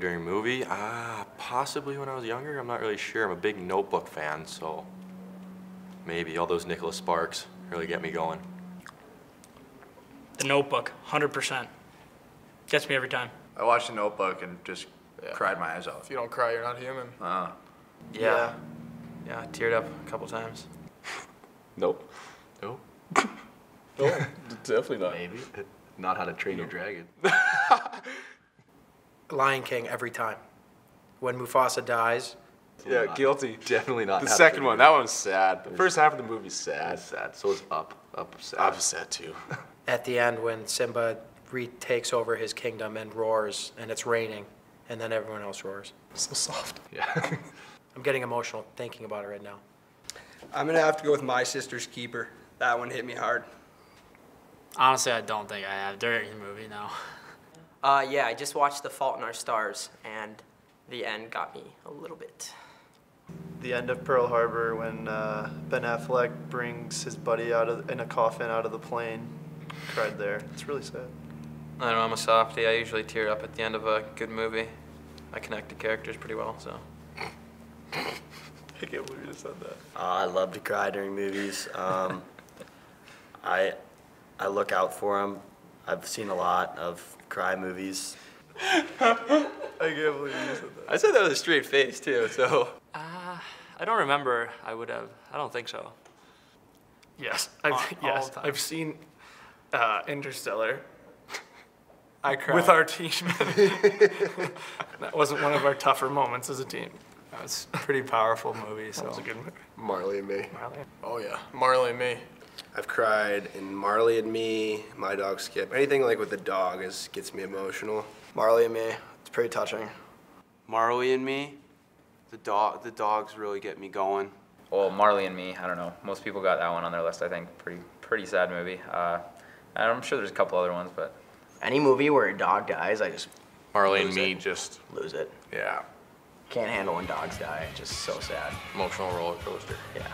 cried during a movie? Ah, possibly when I was younger. I'm not really sure. I'm a big Notebook fan, so maybe all those Nicholas Sparks really get me going. The Notebook, 100%. Gets me every time. I watched The Notebook and just Yeah. cried my eyes out. If you don't cry, you're not human. Uh, Yeah. Yeah, teared up a couple times. Nope. Nope. No, definitely not. Maybe. Not how to train your dragon. Lion King every time. When Mufasa dies, Yeah, Not- guilty. Definitely not. The how second one, that one's sad. The first half of the movie's sad. That's sad. So is Up. Up sad. I was sad too. at the end when Simba retakes over his kingdom and roars and it's raining and then everyone else roars. So soft. Yeah. I'm getting emotional thinking about it right now. I'm gonna have to go with my sister's keeper. That one hit me hard. Honestly, I don't think I have during the movie, no. Uh, yeah, I just watched The Fault in Our Stars, and the end got me a little bit. The end of Pearl Harbor when uh, Ben Affleck brings his buddy out of in a coffin out of the plane. Cried there. It's really sad. I don't know, I'm a softie. I usually tear up at the end of a good movie. I connect to characters pretty well, so. I can't believe you just said that. Uh, I love to cry during movies. Um, I I look out for them. I've seen a lot of cry movies. I can't believe you said that. I said that with a straight face, too, so. I don't remember. I would have. I don't think so. Yes, I've, All- all yes, the time. I've seen uh, Interstellar I cried. with our team. that wasn't one of our tougher moments as a team. That was a pretty powerful movie, so. That was a good movie. Marley and me. Marley. Oh yeah, Marley and me. I've cried in Marley and Me, My Dog Skip. Anything like with the dog is gets me emotional. Marley and me. It's pretty touching. Marley and me, the dog, the dogs really get me going. Well, Marley and Me, I don't know. Most people got that one on their list. I think pretty pretty sad movie. Uh, and I'm sure there's a couple other ones, but Any movie where a dog dies, I just Marley and me it. just, lose it. yeah, Can't handle when dogs die. Just so sad. emotional roller coaster. Yeah.